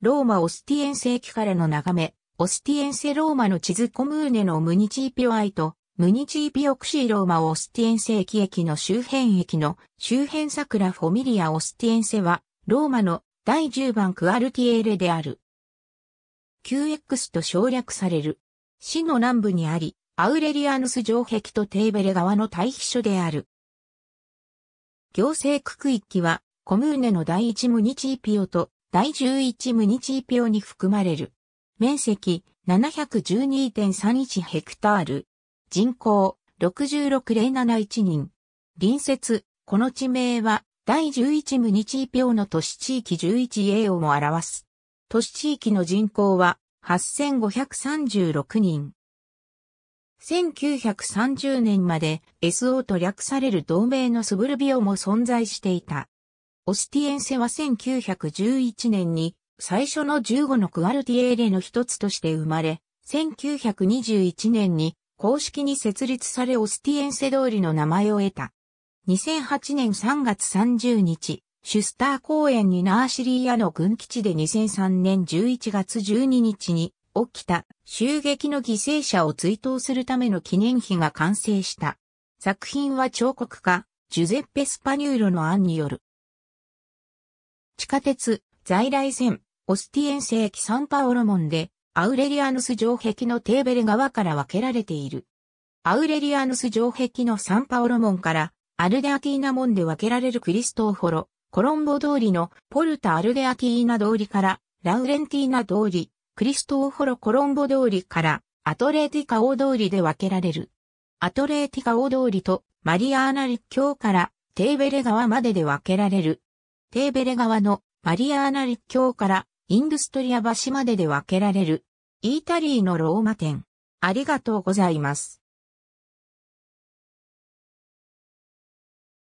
ローマ・オスティエンセ駅からの眺め、オスティエンセローマの地図コムーネのムニチーピオアイと、ムニチーピオクシーローマ・オスティエンセ駅駅の周辺駅の周辺桜フォミリア・オスティエンセは、ローマの第10番クアルティエーレである。QX と省略される。市の南部にあり、アウレリアヌス城壁とテーベレ川の対比所である。行政区区域は、コムーネの第1ムニチーピオと第11ムニチーピオに含まれる。面積712.31ヘクタール。人口66071人。隣接、この地名は第11ムニチーピオの都市地域 11A をも表す。都市地域の人口は8536人。1930年まで SO と略される同名のスブルビオも存在していた。オスティエンセは1911年に最初の15のクアルティエーレの一つとして生まれ、1921年に公式に設立されオスティエンセ通りの名前を得た。2008年3月30日、シュスター公園にナーシリーアの軍基地で2003年11月12日に起きた襲撃の犠牲者を追悼するための記念碑が完成した。作品は彫刻家、ジュゼッペ・スパニューロの案による。地下鉄、在来線、オスティエンセ駅サンパオロ門で、アウレリアヌス城壁のテーベレ川から分けられている。アウレリアヌス城壁のサンパオロ門から、アルデアティーナ門で分けられるクリストーフォロ、コロンボ通りのポルタ・アルデアティーナ通りから、ラウレンティーナ通り、クリストーフォロコロンボ通りからアトレーティカ大通りで分けられる。アトレーティカ大通りとマリアーナ立教からテーベレ川までで分けられる。テーベレ川のマリアーナ陸橋からインドストリア橋までで分けられる。イータリーのローマ店。ありがとうございます。